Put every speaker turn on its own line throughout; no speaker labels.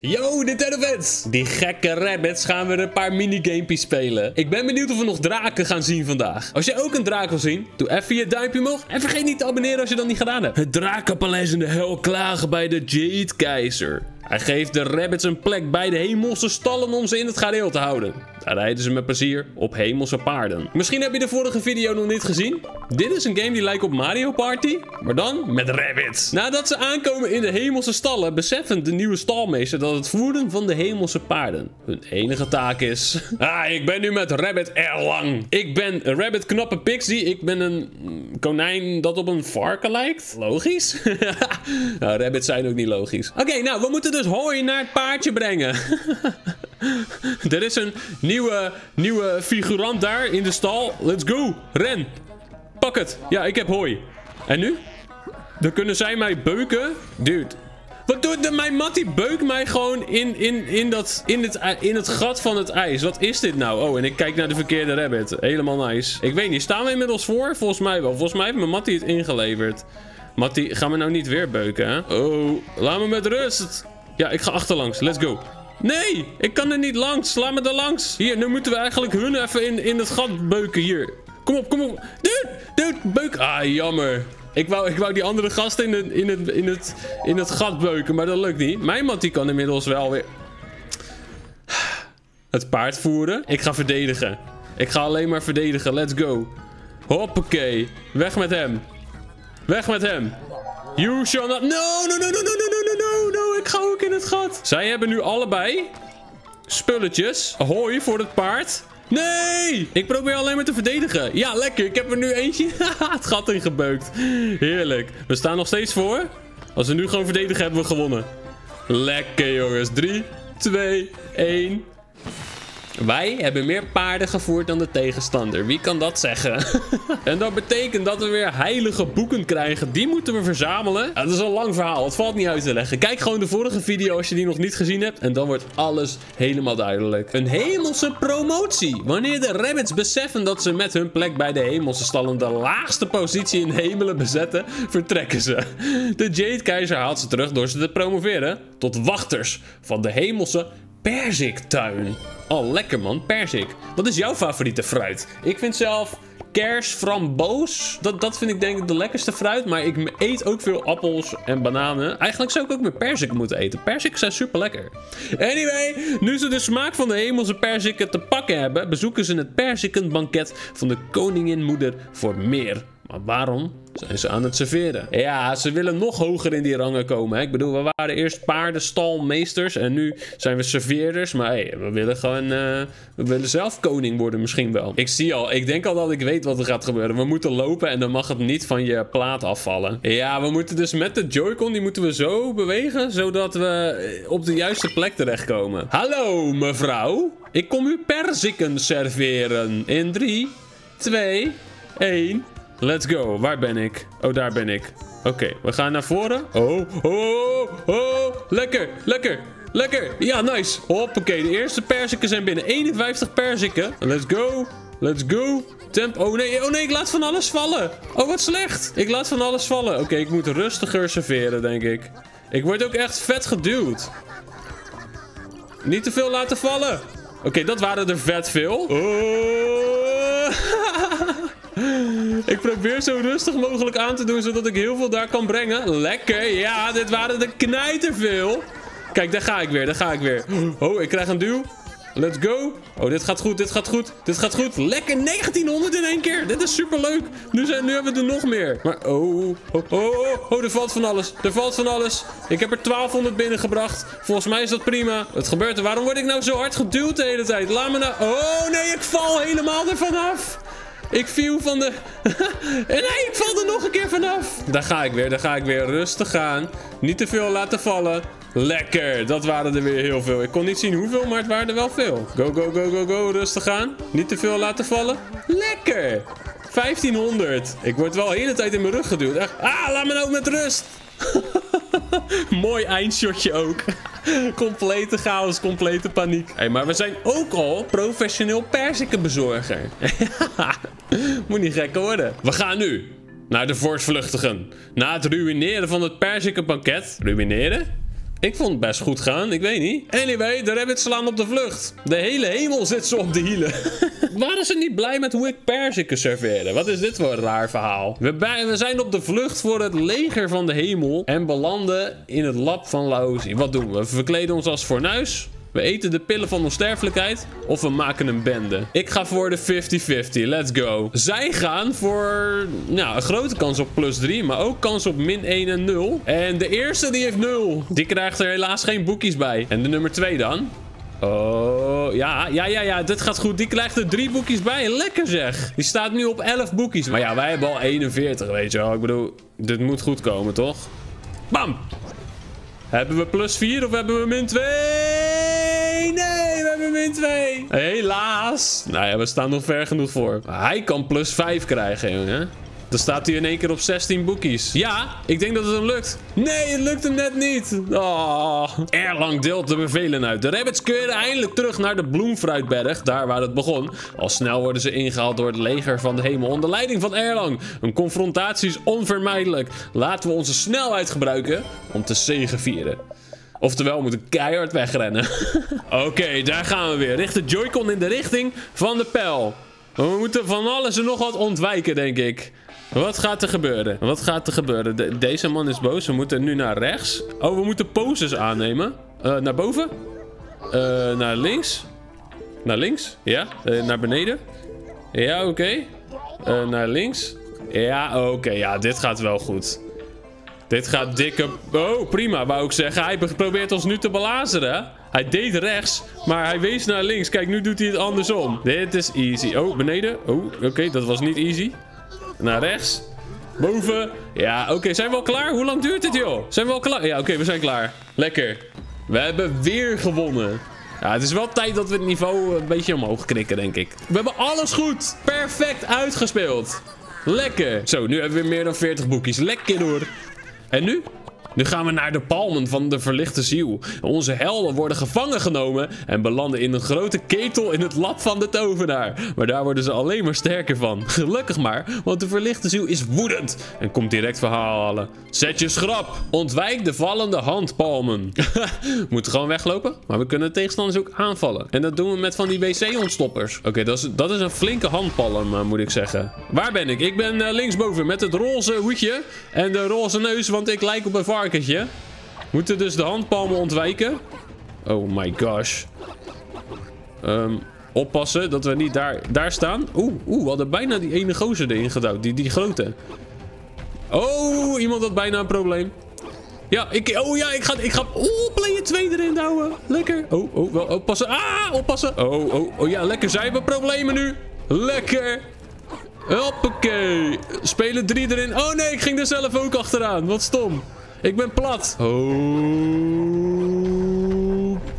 Yo, Nintendo fans! Die gekke rabbits gaan weer een paar minigamepjes spelen. Ik ben benieuwd of we nog draken gaan zien vandaag. Als je ook een draak wil zien, doe even je duimpje omhoog. En vergeet niet te abonneren als je dat niet gedaan hebt. Het drakenpaleis in de hel klagen bij de Jade Keizer. Hij geeft de rabbits een plek bij de hemelse stallen om ze in het gareel te houden. Daar rijden ze met plezier op hemelse paarden. Misschien heb je de vorige video nog niet gezien. Dit is een game die lijkt op Mario Party, maar dan met rabbits. Nadat ze aankomen in de hemelse stallen, beseffen de nieuwe stalmeester dat het voeren van de hemelse paarden hun enige taak is. Ah, ik ben nu met Rabbit Erlang. Ik ben Rabbit Knappe Pixie. Ik ben een konijn dat op een varken lijkt. Logisch? nou, rabbits zijn ook niet logisch. Oké, nou, we moeten dus hooi naar het paardje brengen. er is een nieuwe, nieuwe figurant daar in de stal. Let's go. Ren. Pak het. Ja, ik heb hooi. En nu? Dan kunnen zij mij beuken. Dude. Wat doet de, mijn Mattie beukt mij gewoon in, in, in, dat, in, het, in het gat van het ijs. Wat is dit nou? Oh, en ik kijk naar de verkeerde rabbit. Helemaal nice. Ik weet niet, staan we inmiddels voor? Volgens mij wel. Volgens mij heeft mijn Mattie het ingeleverd. Mattie, ga me nou niet weer beuken, hè? Oh, laat me met rust. Ja, ik ga achterlangs. Let's go. Nee, ik kan er niet langs. Sla me er langs. Hier, nu moeten we eigenlijk hun even in, in het gat beuken hier. Kom op, kom op. Dude, dude, beuk. Ah, jammer. Ik wou, ik wou die andere gasten in het, in, het, in, het, in het gat beuken, maar dat lukt niet. Mijn mat die kan inmiddels wel weer... Het paard voeren. Ik ga verdedigen. Ik ga alleen maar verdedigen. Let's go. Hoppakee. Weg met hem. Weg met hem. You shall not... No, no, no, no, no, no. Ik ga ook in het gat. Zij hebben nu allebei spulletjes. Ahoy voor het paard. Nee! Ik probeer alleen maar te verdedigen. Ja, lekker. Ik heb er nu eentje het gat in gebeukt. Heerlijk. We staan nog steeds voor. Als we nu gewoon verdedigen, hebben we gewonnen. Lekker, jongens. 3, 2, 1. Wij hebben meer paarden gevoerd dan de tegenstander. Wie kan dat zeggen? en dat betekent dat we weer heilige boeken krijgen. Die moeten we verzamelen. Dat is een lang verhaal. Het valt niet uit te leggen. Kijk gewoon de vorige video als je die nog niet gezien hebt. En dan wordt alles helemaal duidelijk. Een hemelse promotie. Wanneer de rabbits beseffen dat ze met hun plek bij de hemelse stallen de laagste positie in de hemelen bezetten, vertrekken ze. De Jade Keizer haalt ze terug door ze te promoveren tot wachters van de hemelse perziktuin. Oh, lekker man, perzik. Wat is jouw favoriete fruit? Ik vind zelf kers, framboos. Dat, dat vind ik denk ik de lekkerste fruit. Maar ik eet ook veel appels en bananen. Eigenlijk zou ik ook meer perzik moeten eten. Perziken zijn super lekker. Anyway, nu ze de smaak van de hemelse perziken te pakken hebben... bezoeken ze het perzikenbanket van de koninginmoeder voor meer maar waarom zijn ze aan het serveren? Ja, ze willen nog hoger in die rangen komen. Hè? Ik bedoel, we waren eerst paardenstalmeesters en nu zijn we serveerders. Maar hey, we willen gewoon, uh, we willen zelf koning worden misschien wel. Ik zie al, ik denk al dat ik weet wat er gaat gebeuren. We moeten lopen en dan mag het niet van je plaat afvallen. Ja, we moeten dus met de Joy-Con, die moeten we zo bewegen, zodat we op de juiste plek terechtkomen. Hallo mevrouw, ik kom u perziken serveren. In 3, 2, 1... Let's go. Waar ben ik? Oh, daar ben ik. Oké, we gaan naar voren. Oh, oh, oh, oh. Lekker, lekker, lekker. Ja, nice. Hoppakee, de eerste perziken zijn binnen. 51 perziken. Let's go. Let's go. Temp. Oh nee, oh nee, ik laat van alles vallen. Oh, wat slecht. Ik laat van alles vallen. Oké, ik moet rustiger serveren, denk ik. Ik word ook echt vet geduwd. Niet te veel laten vallen. Oké, dat waren er vet veel. Oh. Ik probeer zo rustig mogelijk aan te doen, zodat ik heel veel daar kan brengen. Lekker, ja, dit waren de knijterveel. Kijk, daar ga ik weer, daar ga ik weer. Oh, ik krijg een duw. Let's go. Oh, dit gaat goed, dit gaat goed, dit gaat goed. Lekker 1900 in één keer. Dit is super leuk. Nu, zijn, nu hebben we er nog meer. Maar, oh, oh, oh, oh, oh, er valt van alles. Er valt van alles. Ik heb er 1200 binnengebracht. Volgens mij is dat prima. Het gebeurt er. Waarom word ik nou zo hard geduwd de hele tijd? Laat me nou... Oh, nee, ik val helemaal ervan af. Ik viel van de... nee, ik val er nog een keer vanaf. Daar ga ik weer, daar ga ik weer. Rustig gaan. Niet te veel laten vallen. Lekker, dat waren er weer heel veel. Ik kon niet zien hoeveel, maar het waren er wel veel. Go, go, go, go, go. Rustig aan. Niet te veel laten vallen. Lekker. 1500. Ik word wel de hele tijd in mijn rug geduwd. Ah, laat me nou met rust. Mooi eindshotje ook. complete chaos, complete paniek. Hey, maar we zijn ook al professioneel perzikenbezorger. Moet niet gek worden. We gaan nu naar de voortvluchtigen. Na het ruïneren van het perzikenbanket. Ruïneren? Ik vond het best goed gaan, ik weet niet. Anyway, de rabbits slaan op de vlucht. De hele hemel zit ze op de hielen. Waren ze niet blij met hoe ik perziken serveerde? Wat is dit voor een raar verhaal? We, we zijn op de vlucht voor het leger van de hemel en belanden in het lab van Laozi. Wat doen we? We verkleden ons als fornuis. We eten de pillen van onsterfelijkheid of we maken een bende. Ik ga voor de 50-50. Let's go. Zij gaan voor nou, een grote kans op plus 3, maar ook kans op min 1 en 0. En de eerste die heeft 0. Die krijgt er helaas geen boekjes bij. En de nummer 2 dan? Oh, ja, ja, ja, ja, dit gaat goed. Die krijgt er drie boekjes bij. Lekker zeg. Die staat nu op 11 boekjes. Maar ja, wij hebben al 41, weet je wel. Ik bedoel, dit moet goed komen, toch? Bam! Hebben we plus 4 of hebben we min 2? Nee, we hebben min 2. Helaas. Nou ja, we staan nog ver genoeg voor. Hij kan plus 5 krijgen, jongen. Dan staat hij in één keer op 16 boekies. Ja, ik denk dat het hem lukt. Nee, het lukt hem net niet. Oh. Erlang deelt de bevelen uit. De rabbits keren eindelijk terug naar de Bloemfruitberg, daar waar het begon. Al snel worden ze ingehaald door het leger van de hemel onder leiding van Erlang. Een confrontatie is onvermijdelijk. Laten we onze snelheid gebruiken om te zegevieren. Oftewel, we moeten keihard wegrennen. Oké, daar gaan we weer. Richt de Joy-Con in de richting van de pijl. We moeten van alles en nog wat ontwijken, denk ik. Wat gaat er gebeuren? Wat gaat er gebeuren? De- deze man is boos. We moeten nu naar rechts. Oh, we moeten poses aannemen. Eh, naar boven. Eh, naar links. Naar links. Ja. Eh, naar beneden. Ja, oké. Naar links. Ja, oké. Ja, dit gaat wel goed. Dit gaat dikke... Oh, prima, wou ik zeggen. Hij probeert ons nu te belazeren. Hij deed rechts, maar hij wees naar links. Kijk, nu doet hij het andersom. Dit is easy. Oh, beneden. Oh, oké, dat was niet easy. Naar rechts. Boven. Ja, oké, zijn we al klaar? Hoe lang duurt dit, joh? Zijn we al klaar? Ja, oké, we zijn klaar. Lekker. We hebben weer gewonnen. Ja, het is wel tijd dat we het niveau een beetje omhoog krikken, denk ik. We hebben alles goed. Perfect uitgespeeld. Lekker. Zo, nu hebben we meer dan 40 boekjes. Lekker hoor. En nu? Nu gaan we naar de palmen van de verlichte ziel. Onze helden worden gevangen genomen en belanden in een grote ketel in het lab van de tovenaar. Maar daar worden ze alleen maar sterker van. Gelukkig maar, want de verlichte ziel is woedend en komt direct verhaal halen. Zet je schrap! Ontwijk de vallende handpalmen. we moeten gewoon weglopen, maar we kunnen tegenstanders ook aanvallen. En dat doen we met van die wc-ontstoppers. Oké, dat, is, dat is een flinke handpalm, eh, moet ik zeggen. Waar ben ik? Ik ben eh, linksboven met het roze hoedje en de roze neus, want ik lijk op een Moeten dus de handpalmen ontwijken. Oh my gosh. Ehm, oppassen dat we niet daar, daar staan. Oeh, oeh, we hadden bijna die ene gozer erin gedouwd. Die, die grote. Oh, iemand had bijna een probleem. Ja, ik, oh ja, ik ga, ik ga, oh, player 2 erin douwen. Lekker. Oh, oh, wel, oppassen. Ah, oppassen. Oh, oh, oh ja, lekker. Zijn we problemen nu? Lekker. Hoppakee. Spelen 3 erin. Oh nee, ik ging er zelf ook achteraan. Wat stom. Ik ben plat. Oh.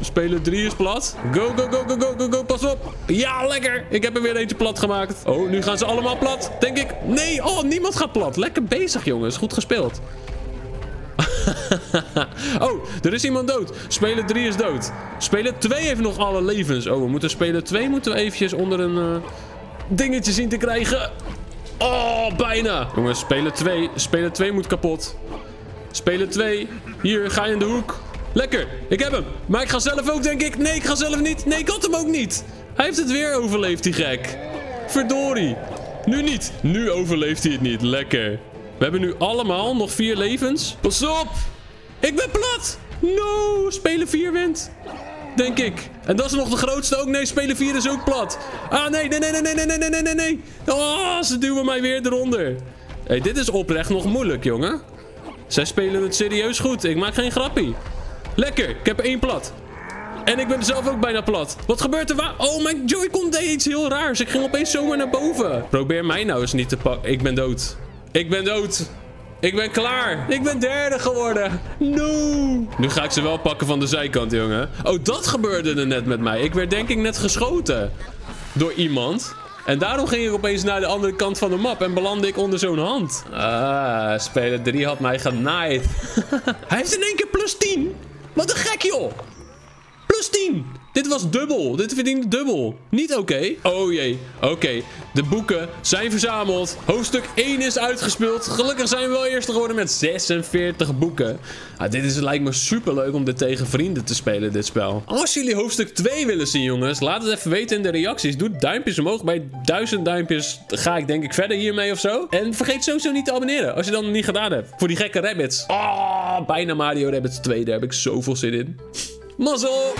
Speler 3 is plat. Go, go, go, go, go, go, go. Pas op. Ja, lekker. Ik heb er weer eentje plat gemaakt. Oh, nu gaan ze allemaal plat. Denk ik. Nee, oh, niemand gaat plat. Lekker bezig, jongens. Goed gespeeld. oh, er is iemand dood. Speler 3 is dood. Speler 2 heeft nog alle levens. Oh, we moeten speler 2 moeten we eventjes onder een eh, dingetje zien te krijgen. Oh, bijna. Jongens, speler 2. Speler 2 moet kapot. Speler 2. Hier, ga je in de hoek. Lekker, ik heb hem. Maar ik ga zelf ook, denk ik. Nee, ik ga zelf niet. Nee, ik had hem ook niet. Hij heeft het weer overleefd, die gek. Verdorie. Nu niet. Nu overleeft hij het niet. Lekker. We hebben nu allemaal nog vier levens. Pas op. Ik ben plat. No, speler 4 wint. Denk ik. En dat is nog de grootste ook. Nee, speler 4 is ook plat. Ah, nee, nee, nee, nee, nee, nee, nee, nee, nee, nee. Oh, ze duwen mij weer eronder. hey, dit is oprecht nog moeilijk, jongen. Zij spelen het serieus goed. Ik maak geen grappie. Lekker, ik heb één plat. En ik ben zelf ook bijna plat. Wat gebeurt er? Waar? Oh, mijn Joy-Con deed iets heel raars. Ik ging opeens zomaar naar boven. Probeer mij nou eens niet te pakken. Ik ben dood. Ik ben dood. Ik ben klaar. Ik ben derde geworden. No. Nu ga ik ze wel pakken van de zijkant, jongen. Oh, dat gebeurde er net met mij. Ik werd denk ik net geschoten. Door iemand. En daarom ging ik opeens naar de andere kant van de map en belandde ik onder zo'n hand. Ah, speler 3 had mij genaaid. Hij heeft in één keer plus 10. Wat een gek, joh. Plus 10. Dit was dubbel. Dit verdiende dubbel. Niet oké. Oh jee. Oké. De boeken zijn verzameld. Hoofdstuk 1 is uitgespeeld. Gelukkig zijn we wel eerst geworden met 46 boeken. Ah, dit is, lijkt me super leuk om dit tegen vrienden te spelen, dit spel. Als jullie hoofdstuk 2 willen zien, jongens, laat het even weten in de reacties. Doe duimpjes omhoog. Bij 1000 duimpjes ga ik denk ik verder hiermee of zo. En vergeet sowieso niet te abonneren als je dat nog niet gedaan hebt. Voor die gekke rabbits. Oh, bijna Mario Rabbits 2. Daar heb ik zoveel zin in. Mazzel!